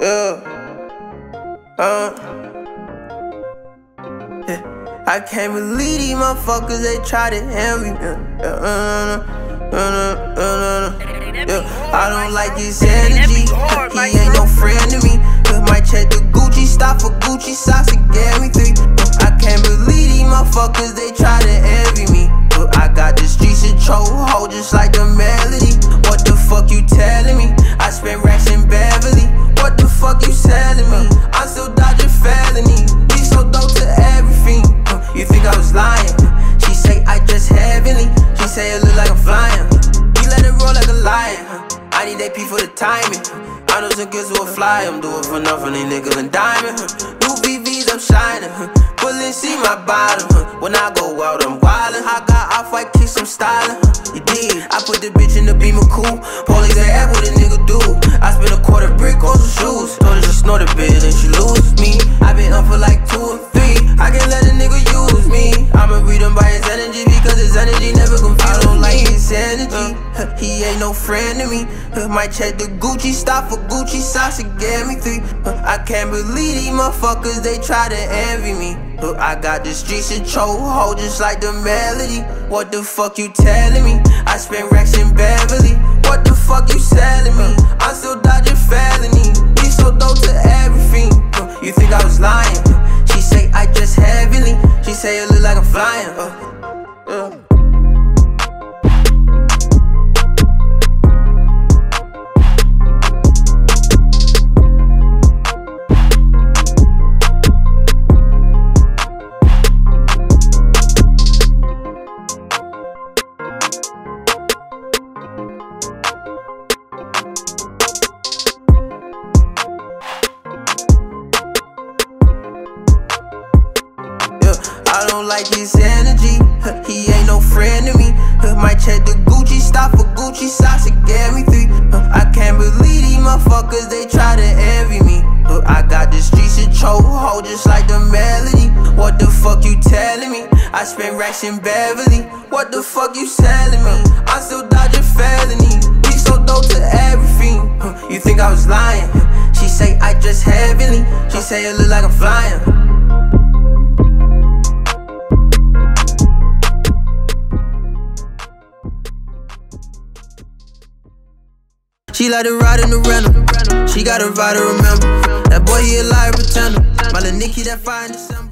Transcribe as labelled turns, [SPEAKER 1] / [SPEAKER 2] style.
[SPEAKER 1] Yeah. Uh. Yeah. I can't believe these motherfuckers, they try to envy me. Uh, uh, uh, uh, uh, uh, yeah. I don't like his energy. He ain't no friend to me. Might check the Gucci stop for Gucci socks and gave me three. I can't believe these motherfuckers, they try to envy me. But I got the streets in chokehold just like the melody. They day P for the timing. I know some kids who will fly, I'm doing for nothing, they niggas and diamond. New VVs, I'm shining. Pulling, see my bottom. When I go out, I'm wildin'. I got off white kicks, I'm styling. You did. I put the bitch in the beam of cool. At with a energy. He ain't no friend to me. Might check the Gucci stop for Gucci socks and gave me three. I can't believe these motherfuckers, they try to envy me. I got the streets in chokehold just like the melody. What the fuck you telling me? I spent racks in Beverly. I don't like his energy. He ain't no friend to me. Might check the Gucci stop for Gucci socks and gave me three. I can't believe these motherfuckers, they try to envy me. I got the streets in chokehold just like the melody. What the fuck you telling me? I spent racks in Beverly. What the fuck you selling me? I'm still dodging felony. We so dope to everything. You think I was lying? She say I just heavenly. She say it look like I'm flying. She like to ride in the rental. She got a ride to remember. That boy, he a liar pretender. My little Nicky, that fine December.